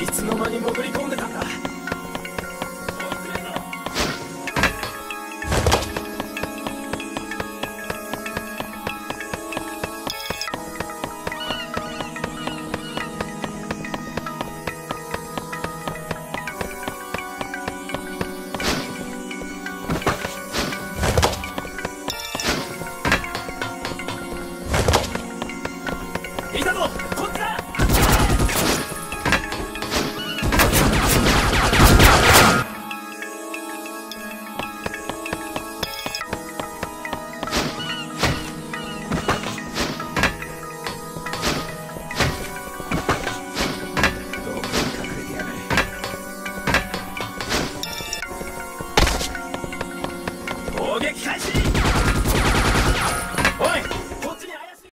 いつの間に潜り込んでたんだ。いたぞ。 이제 가시!